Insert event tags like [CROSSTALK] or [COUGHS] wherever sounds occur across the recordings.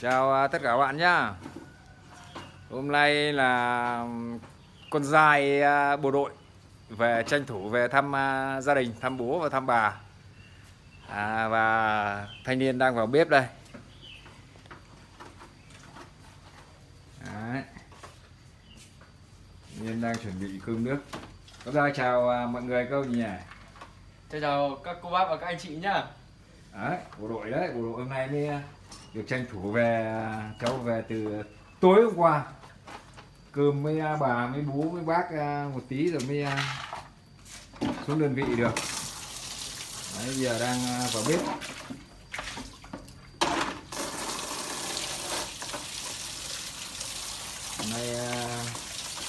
Chào à, tất cả các bạn nhá. Hôm nay là con dài à, bộ đội về tranh thủ về thăm à, gia đình, thăm bố và thăm bà. À, Và thanh niên đang vào bếp đây. Đấy. Niên đang chuẩn bị cơm nước. Có ra chào mọi người câu gì nhỉ? Chào chào các cô bác và các anh chị nhá. Đấy, bộ đội đấy, bộ đội hôm nay mới được tranh thủ về, cháu về từ tối hôm qua. Cơm với à, bà với bố với bác à, một tí rồi mới à, xuống đơn vị được. Đấy, giờ đang vào bếp. Hôm nay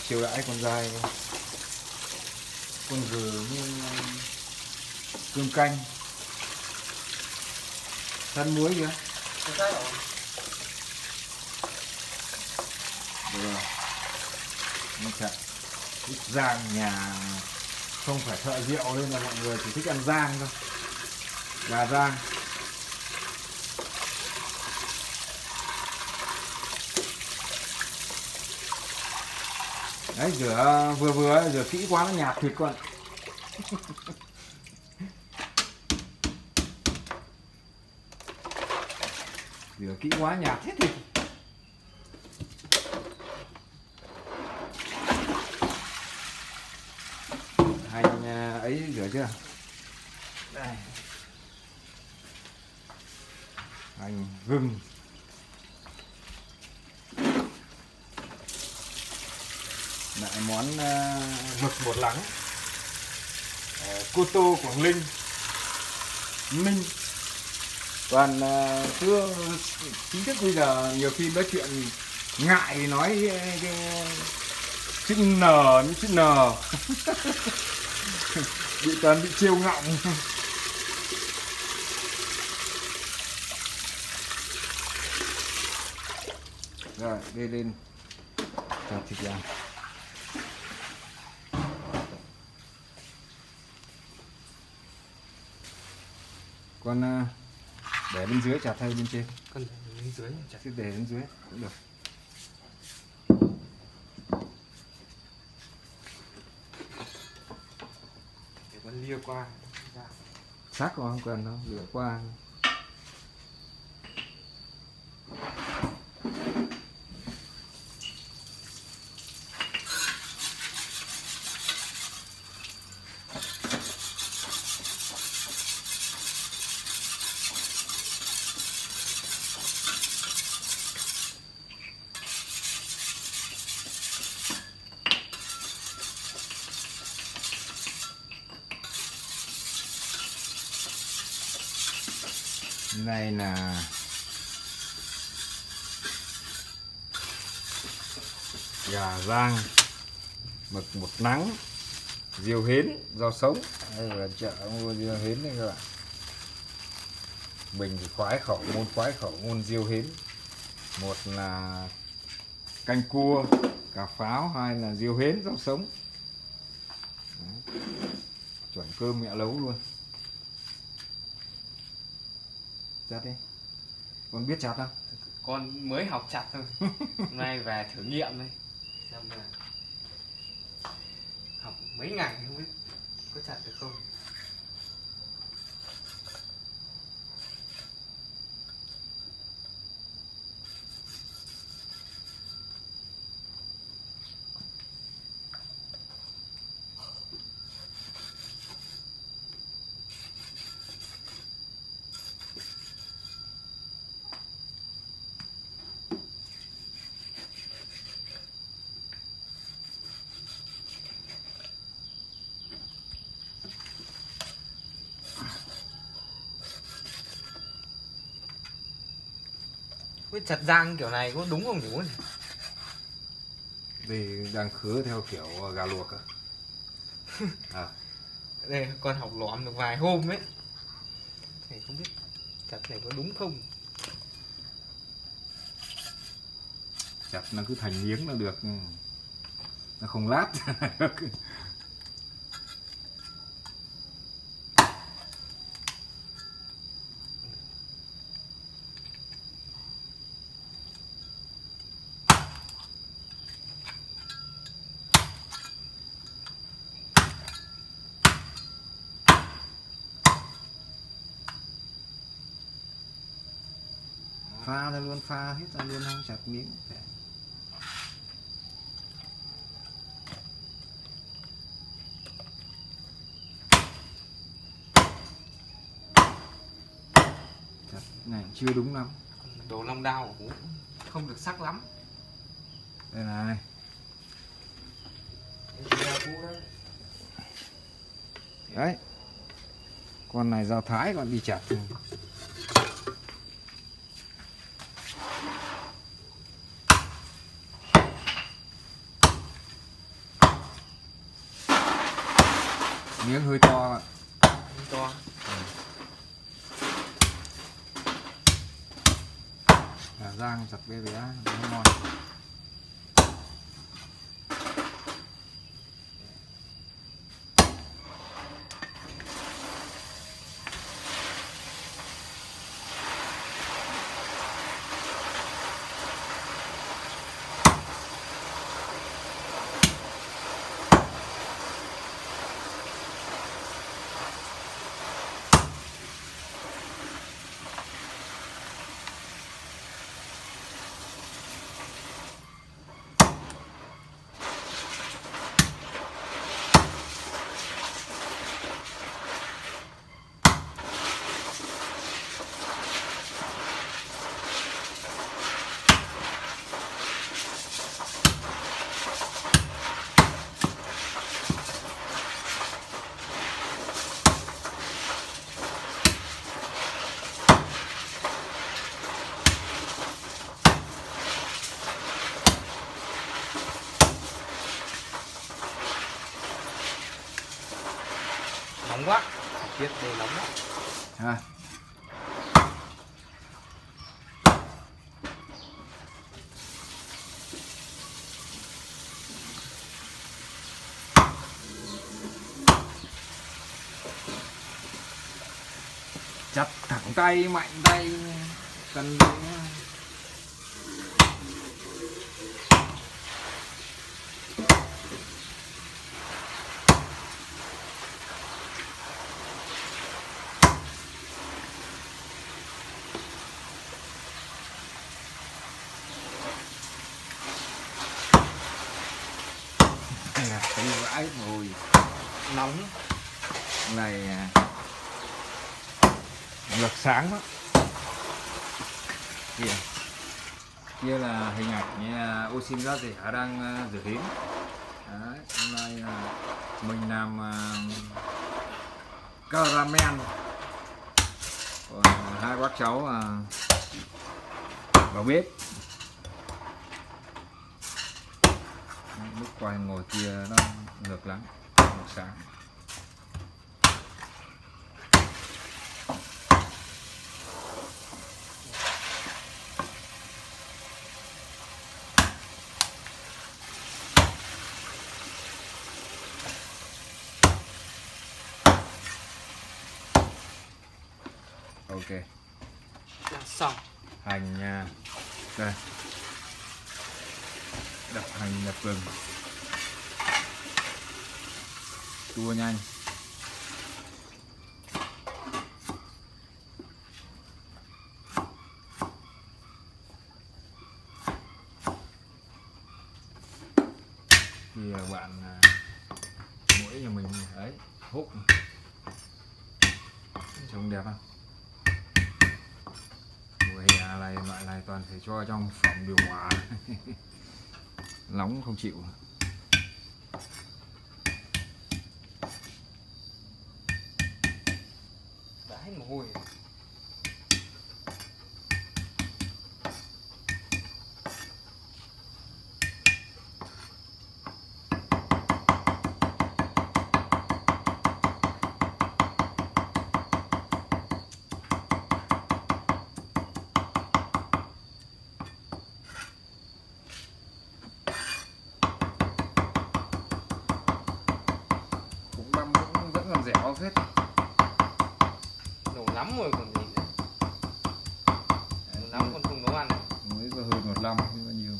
chiều đãi con dài. Con gừ với cơm canh. Săn muối kìa được rồi chặt thích rang nhà không phải thợ rượu nên là mọi người chỉ thích ăn rang thôi. Gà rang đấy rửa vừa vừa rửa kỹ quá nó nhạt thịt con [LAUGHS] kỹ quá nhạt hết thịt hành à, ấy rửa chưa? Đây. Hành gừng lại món uh, mực bột lắng. Uh, cô tô quảng linh. Ninh còn ờ, cứ chính thức bây giờ nhiều khi nói chuyện ngại nói ờ, cái, chữ n những chữ n. [LAUGHS] Bị toàn bị trêu ngọng. Rồi đi lên cho thịt ra còn uh, ờ, để bên dưới chặt hay bên trên. Con để bên dưới chặt. Để bên dưới cũng được. Để con lia qua sắc không cần đâu lửa qua nay là gà rang, mực một nắng diều hến, rau sống. Đây là chợ mua diều hến đây các bạn. Mình thì khoái khẩu môn khoái khẩu môn diều hến. Một là canh cua, cà pháo, hai là diều hến, rau sống. Đấy. chuẩn cơm mẹ nấu luôn. Chặt đi. Con biết chặt không? Con mới học chặt thôi. Hôm [LAUGHS] nay về thử nghiệm đây xem là học mấy ngày không biết có chặt được không Với chặt rang kiểu này có đúng không chú? Thì đang khứa theo kiểu gà luộc à? [LAUGHS] à. Đây con học lõm được vài hôm ấy. Thầy không biết chặt này có đúng không? Chặt nó cứ thành miếng là được Nó không lát [LAUGHS] pha ra luôn pha hết ra luôn không chặt miếng chặt này chưa đúng lắm. Đồ long đao cũng không được sắc lắm. Đây này. Đấy? Con này dao thái còn đi chặt miếng hơi to ạ. To. Là rang chặt bé bé nó ngon nóng quá biết đây nóng quá ha tay mạnh tay cần cái thấy vãi mùi nóng. Này à, ngược sáng đó. Kia kia là hình ảnh như là Osin thì rẻ đang à, rửa hến Đấy, hôm nay là mình làm uh, caramel. Còn hai bác cháu ờ, vào bếp. Lúc quay ngồi kia nó ngược lắm ngược sáng. Là xong. Hành nha. Đây. Đập hành, đập gừng. Tua nhanh. Thì à, bạn à, mũi mỗi nhà mình ấy, hút. Trông đẹp không mùa hè này loại này toàn phải cho trong phòng điều hòa. [LAUGHS] Nóng không chịu đã hết mồ hôi rồi. cũng băm cũng vẫn còn dẻo phết nổ lắm rồi còn gì nữa nổ lắm còn không nấu ăn à? mới có hơn một năm nhưng mà nhiều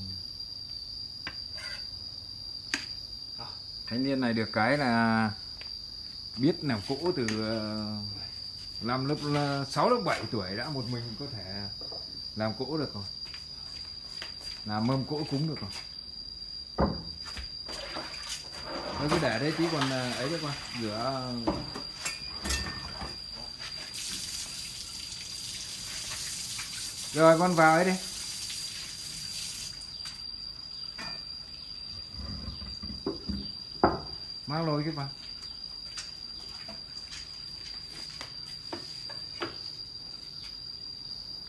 À. thanh niên này được cái là biết ờ, làm cỗ từ năm lớp 6 lớp 7 tuổi đã, một mình có thể làm cỗ được rồi. Làm mâm cỗ cúng được rồi. Nó cứ để đấy, tí còn ờ, ấy đấy con, rửa. Rồi con vào ấy đi. Lôi cái vào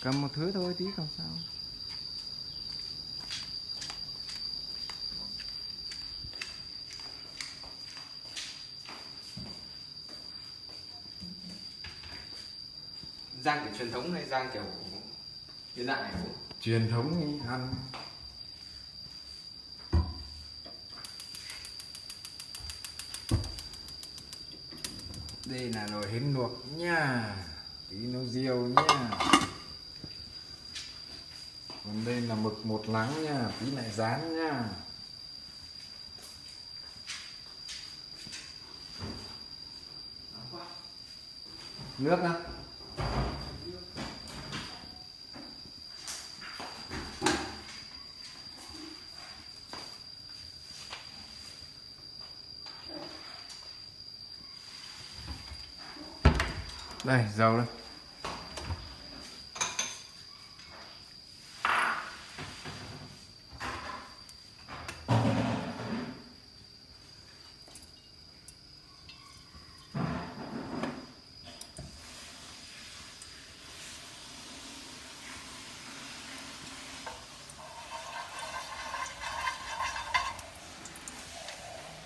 cầm một thứ thôi tí không sao. Giang kiểu truyền thống hay giang kiểu hiện đại? Truyền thống ăn đây là nồi hến luộc nha. Tí nấu riêu nha. Còn đây là mực một lắng nha. Tí lại rán nha. Nước á. Đây dầu đây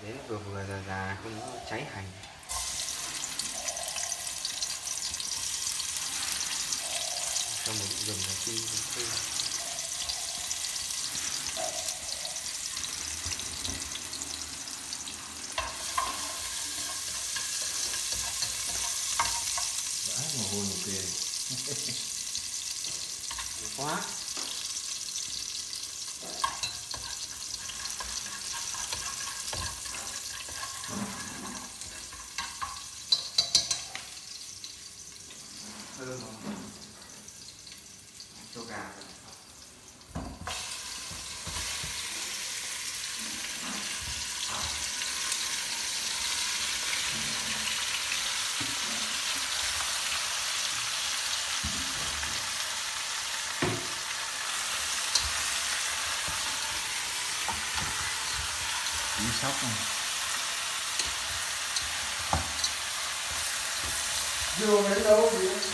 Đến vừa vừa già già không nó cháy hành Cho một dùng là chi chi Đấy, mồ hôi một kìa quá thơm không? cho gà vào. tí sóc này vô đến đâu vậy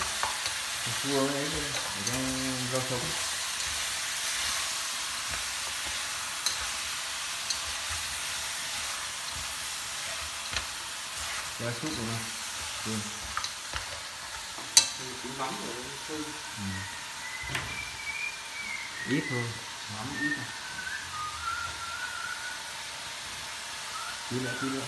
chua ấy đi để cho rau sống súp rồi nè Chua. tí mắm rồi Ừ. ít thôi. Mắm ít thôi tí nữa tí nữa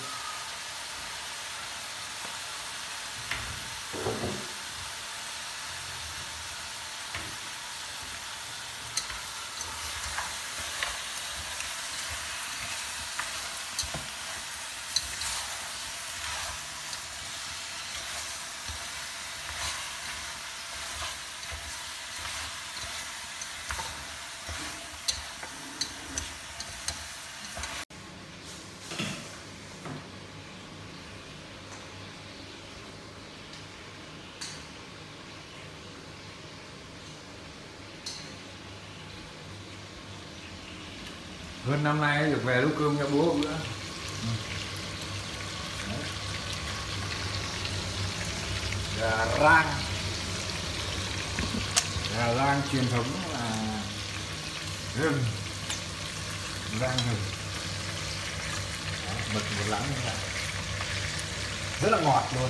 hơn năm nay được về nấu cơm cho bố nữa. Gà rang. Gà rang truyền thống là gừng rang gừng Đó, mực một lắng như rất là ngọt luôn.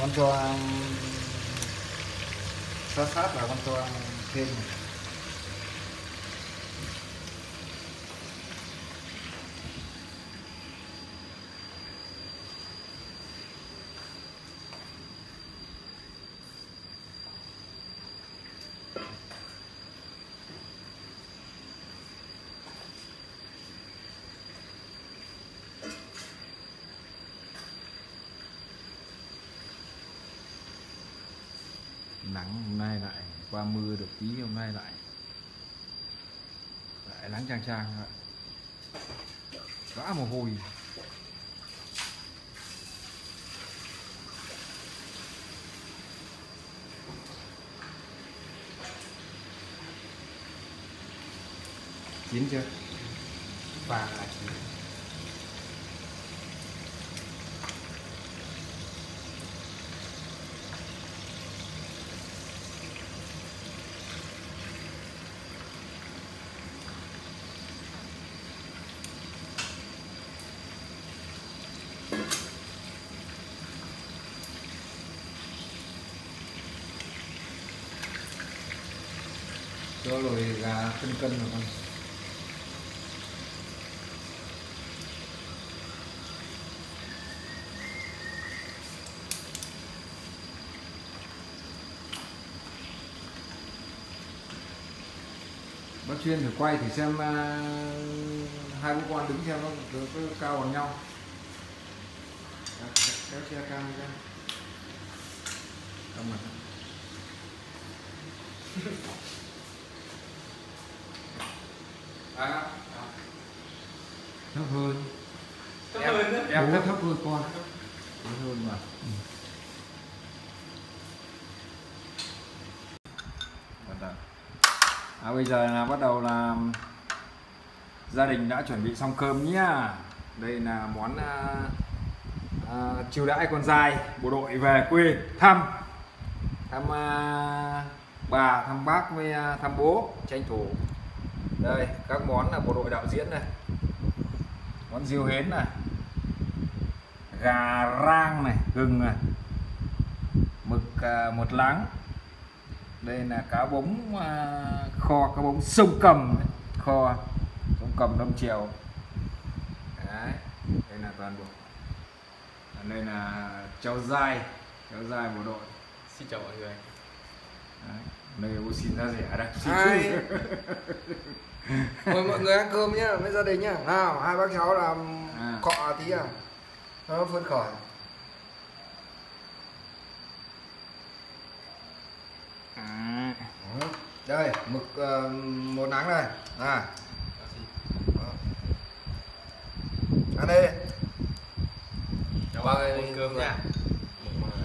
Con cho um, sát sát là con cho thêm mưa được tí, hôm nay lại lại nắng trang trang rồi vã mồ hôi. Chín chưa? Vàng là chín cho rồi gà cân cân rồi con bác chuyên thử quay thì xem uh, hai bố con đứng xem nó có, có cao bằng nhau. Kéo xe cam ra cam mặt [LAUGHS] à, thấp hơn. Thấp hơn nữa em thấp. thấp hơn con. Thấp hơn mà. Bắt đầu. à, bây giờ là bắt đầu là gia đình đã chuẩn bị xong cơm nhá. Đây là món à, à, chiêu đãi con trai bộ đội về quê thăm. Thăm à, bà thăm bác với à, thăm bố tranh thủ. Đây các món là bộ đội đạo diễn này món riêu hến này gà rang này gừng này mực à, một láng đây là cá bống à, kho cá bống sông cầm này. kho sông cầm đông triều Đấy. đây là toàn bộ đây là cháu dai cháu dai bộ đội xin chào mọi người Đấy. đây ô xin ra rẻ đây Hai. [LAUGHS] mời mọi người ăn cơm nhá với gia đình nhá. Nào hai bác cháu làm À. cọ tí à. Nó phấn khởi à. Đây mực ờ, một nắng này. À. Đó. ăn đi. Chào Mời bác ăn cơm mọi nha.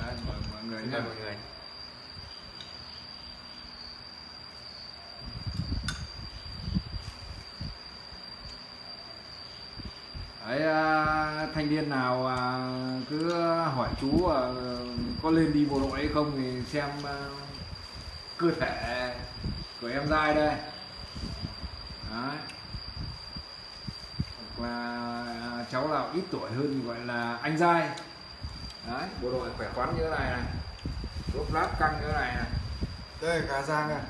Đấy, mời mọi người nha. Mọi người Đấy, à, thanh niên nào à, cứ hỏi chú à, có lên đi bộ đội hay không thì xem à, cơ thể của em dai đây. Đấy. hoặc là à, cháu nào ít tuổi hơn thì gọi là anh dai Đấy, bộ đội khỏe khoắn như thế này này. Đốt lát căng như thế này này. Đây cá giang này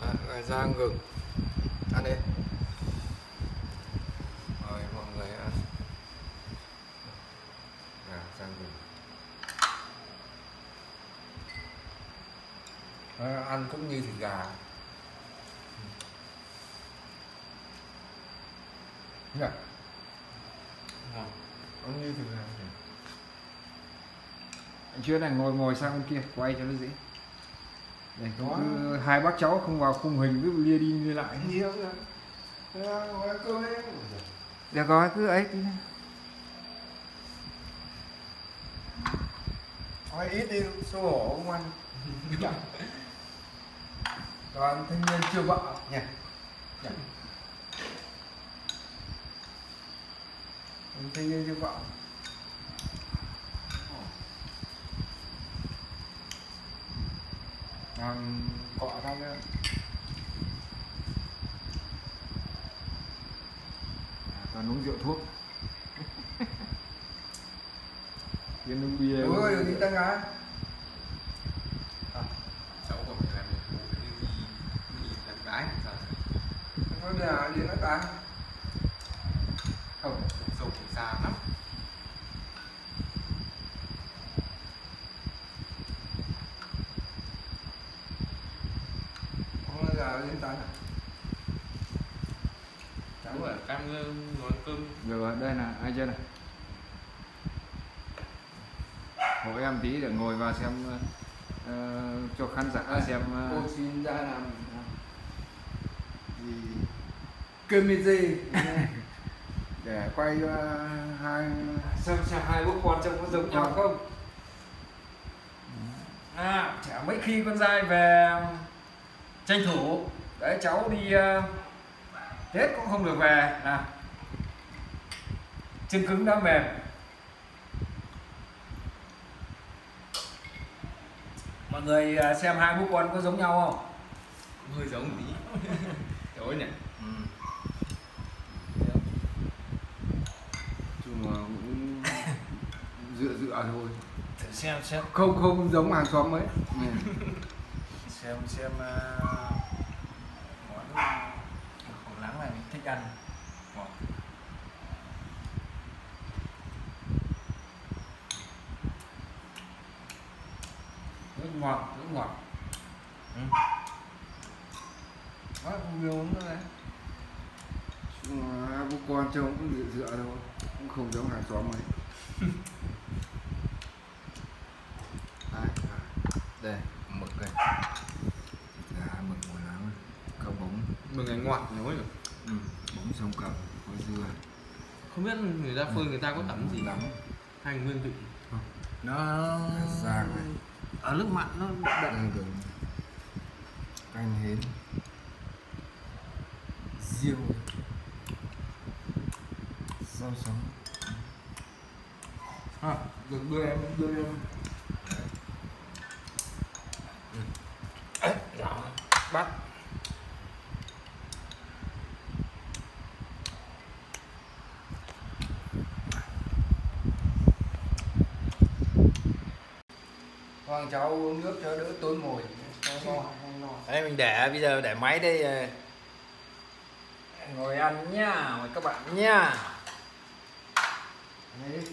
à, giang gừng. Ăn đi mời mọi người ăn gà rang gừng à, ăn cũng như thịt gà. Nhỉ ngon. Ăn như thịt gà anh chưa này ngồi ngồi sang bên kia quay cho nó dễ. Đó. cứ hai bác cháu không vào khung hình cứ lia đi lia lại. Nhiều rồi. Được rồi cứ ấy tí hỏi ít đi xấu hổ không ăn [LAUGHS] [LAUGHS] toàn thanh niên chưa vợ? Nhỉ Nhỉ? thanh niên chưa vợ? Làm cọ xong nữa. À, toàn uống rượu thuốc. [LAUGHS] Tiên uống bia đúng rồi đừng đi tăng á cháu của mình làm một vụ đi đi đi tận bãi sao có nhà gì nó ta không sâu cũng xa lắm không có nhà lên tăng à đúng rồi cam nói cơm được rồi đây là ai chưa này hộ em tí để ngồi vào xem ờ, cho khán giả xem ờ, cô xin ra làm gì cơm gì [LAUGHS] để quay ờ, hai xem xem hai bố con trông có giống nhau không? À chả mấy khi con dai về tranh thủ. Đấy cháu đi ờ, tết cũng không được về. Nào. Chân cứng đã mềm người ờ, xem hai bố con có giống nhau không? Hơi giống tí. [LAUGHS] Đối nhỉ. Chung là cũng dựa dựa thôi. Thử xem xem. Không không giống hàng xóm mấy xem xem ờ, món khổ lắng này mình thích ăn ngọt nước ngọt. Ừ. đó không nhiều nữa đấy bố con trông cũng dựa dựa thôi cũng không giống hàng xóm mấy [LAUGHS] Đấy, à, đây mực đây. Gà mực mùa nắng cao bóng mừng ngày ngoặt nhối rồi. Ừ, bóng sông cầm có dưa. Không biết người ta phương người ta có tẩm gì lắm. hay nguyên vị. Nó giang này ở nước mặn nó đậm canh gừng canh hến riêu rau sống. À, đưa em đưa em bắt hoàng cháu uống nước cho đỡ tốn mồi. Đây mình để bây giờ để máy đây ờ, ngồi ăn nhá mời các bạn nhá đấy.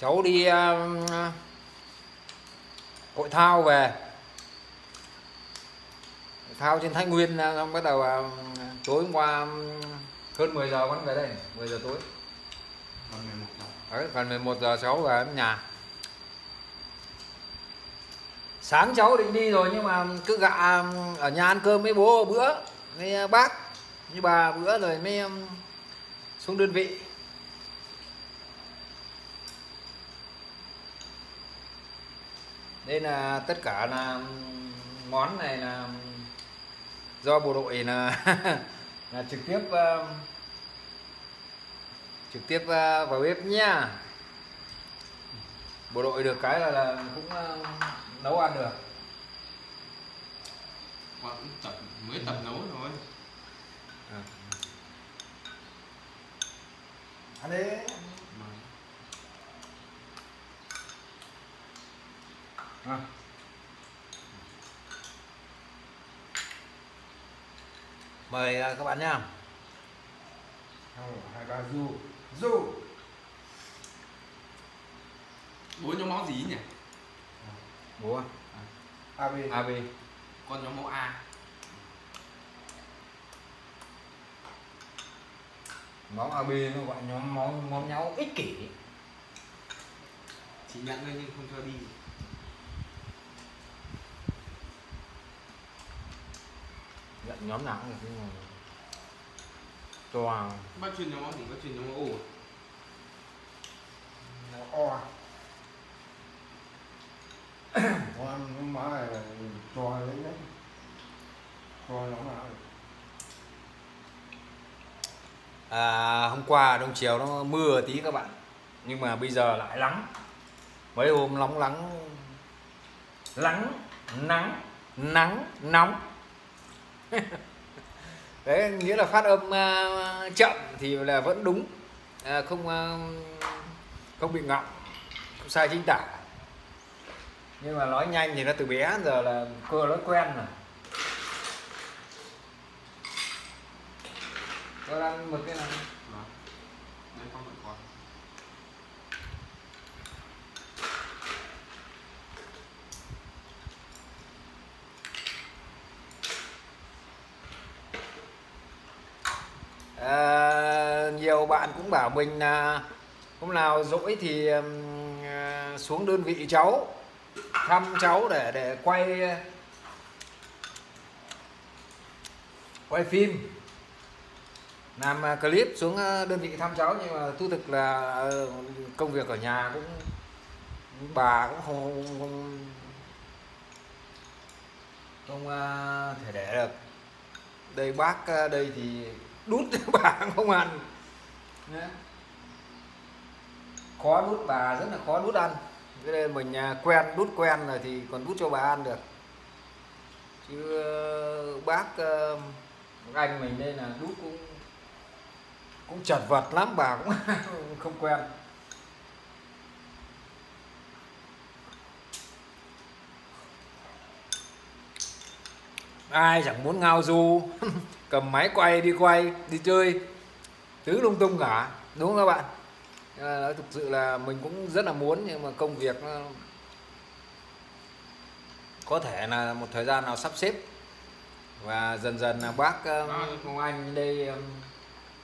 Cháu đi um, hội thao về. Hội thao trên Thái Nguyên uh, xong bắt đầu tối hôm qua um, hơn 10 giờ vẫn về đây 10 giờ tối. Còn ngày một giờ. Đấy, còn 11 giờ cháu về đến nhà. Sáng cháu định đi rồi nhưng mà cứ gạ um, ở nhà ăn cơm với bố bữa với uh, bác với bà bữa rồi mới um, xuống đơn vị. Đây là tất cả là món này là do bộ đội là [LAUGHS] là trực tiếp uh, trực tiếp uh, vào bếp nha bộ đội được cái là, là cũng uh, nấu ăn được. Con cũng tập mới tập nấu thôi. Ăn đi à. Mời uh, các bạn nha hai ba du du bố nhóm máu gì nhỉ? Bố à? ab AB con nhóm máu A. Máu AB nó gọi nhóm máu nhóm nhau ích kỷ. Chỉ nhận thôi nhưng không cho đi Nhận nhóm nào cũng được nhưng mà cho bác chuyên nhóm gì bác chuyên nhóm O à? nó o [COUGHS] con má này là cho lấy đấy. Cho nó nào à, hôm qua đông chiều nó mưa tí các bạn. Nhưng mà bây giờ lại nắng mấy hôm nóng nắng nắng nắng nắng nóng [LAUGHS] đấy nghĩa là phát âm uh, chậm thì là vẫn đúng. À, không uh, không bị ngọng không sai chính tả. Nhưng mà nói nhanh thì nó từ bé giờ là cơ nó quen rồi. Tôi đang một cái này Vâng. Đây con vẫn còn à, nhiều bạn cũng bảo mình là hôm nào rỗi thì à, xuống đơn vị cháu thăm cháu để để quay quay phim. Làm ờ, clip xuống đơn vị thăm cháu nhưng mà thu thực là công việc ở nhà cũng bà cũng không không, không, không thể để được. Đây bác đây thì đút bà không ăn? Khó đút, bà rất là khó đút ăn. Cái nên mình à, quen, đút quen rồi thì còn đút cho bà ăn được. Chứ ờ, bác ờ, anh mình đây là đút cũng cũng chật vật lắm, bà cũng [LAUGHS] không quen. Ai chẳng muốn ngao du. [LAUGHS] Cầm máy quay đi quay đi chơi. Thứ lung tung cả đúng không các bạn? À, nói thực sự là mình cũng rất là muốn nhưng mà công việc nó có thể là một thời gian nào sắp xếp. Và dần dần là bác ông anh đây um,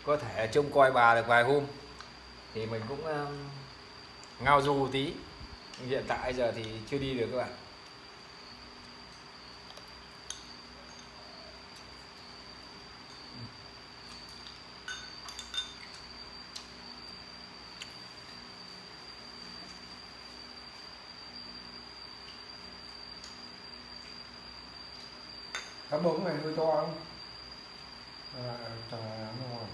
có thể trông coi bà được vài hôm. Thì mình cũng ngao du tí. Hiện tại giờ thì chưa đi được các bạn cá bống này hơi to không? À, chẳng là lắm đúng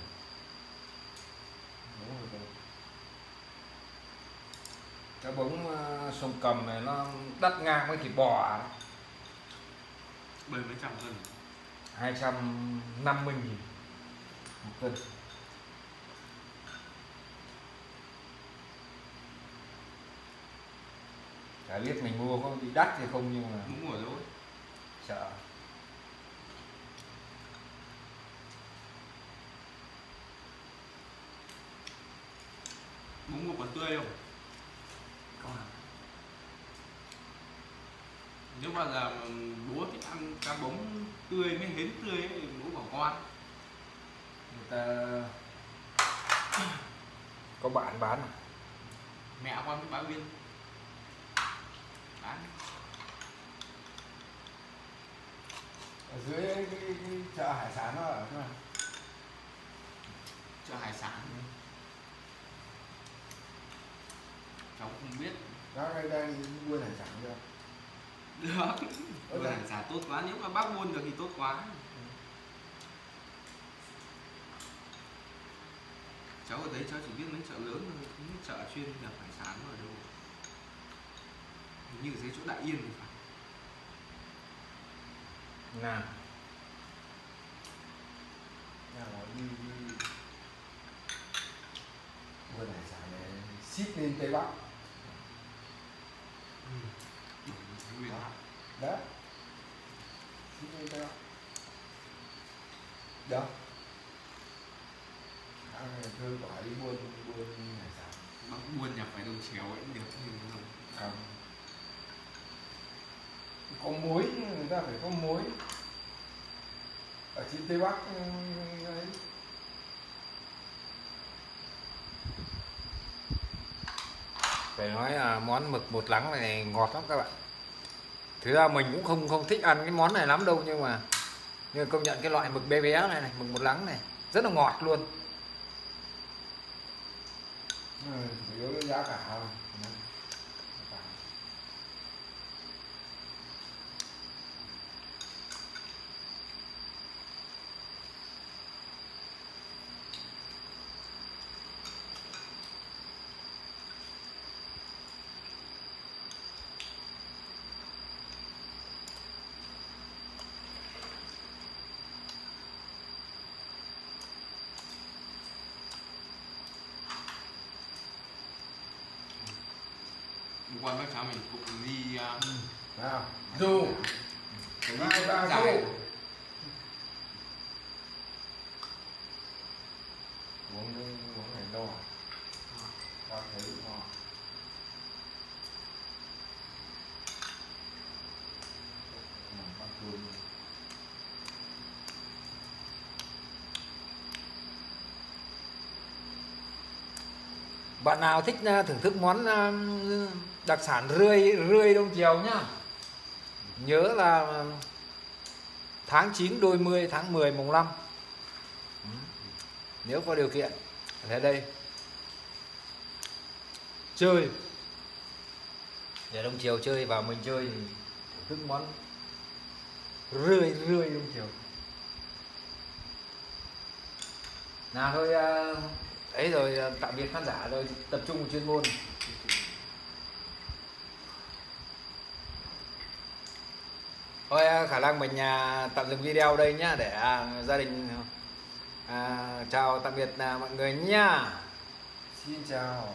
đúng rồi đúng. cái bóng uh, sông cầm này nó đắt ngang với thịt bò bảy mấy trăm cân. 250 nghìn một cân. Chả biết mình mua có bị đắt thì không nhưng mà đúng rồi rồi sợ bún một còn tươi không? Nếu mà là bố thích ăn cá bống tươi mới hến tươi thì bố bảo con. Người ta có bạn bán à? mẹ con với bá viên bán. Ở dưới cái, cái chợ hải sản nó ở chỗ nào? Cho hải sản cháu không biết. Đó đây đây buôn hải sản chưa? Được. Buôn dạ. hải sản tốt quá nếu mà bác buôn được thì tốt quá. Cháu ở đấy cháu chỉ biết mấy chợ lớn thôi biết chợ chuyên nhập hải sản ở đâu. Như dưới chỗ đại yên thì phải. Nào. Nào là đi, đi. Buôn hải sản này ship lên tây bắc Nguyên. Đó. Bắc đó. Ăn này thơ quả đi buôn buôn hải sản bác buôn nhập phải đồng chéo ấy cũng được nhưng không? Không có mối người ta phải có mối ở trên tây bắc ừ, ấy. Phải nói là món mực bột lắng này ngọt lắm các bạn thực ra mình cũng không không thích ăn cái món này lắm đâu nhưng mà nhưng mà công nhận cái loại mực bé bé này này mực một lắng này rất là ngọt luôn ừ, giá cả Giá cả. Hôm qua bác cháu mình cũng đi uh, nào cái hai ba dài dù uống đi uống này no ta thấy no Nằm bắt cơm bạn nào thích à, thưởng thức món à, đặc sản rươi rươi đông chiều nhá? Nhớ là tháng 9 đôi mươi tháng 10 mùng 5 nếu có điều kiện thế đây. Chơi. Để đông chiều chơi vào mình chơi thì thưởng thức món rươi rươi đông chiều nào thôi uh, ấy rồi ờ, tạm biệt khán giả rồi tập trung vào chuyên môn. Thôi ờ, khả năng mình nhà tạm dừng video đây nhá để à, gia đình à, chào tạm biệt à, mọi người nhá. Xin chào.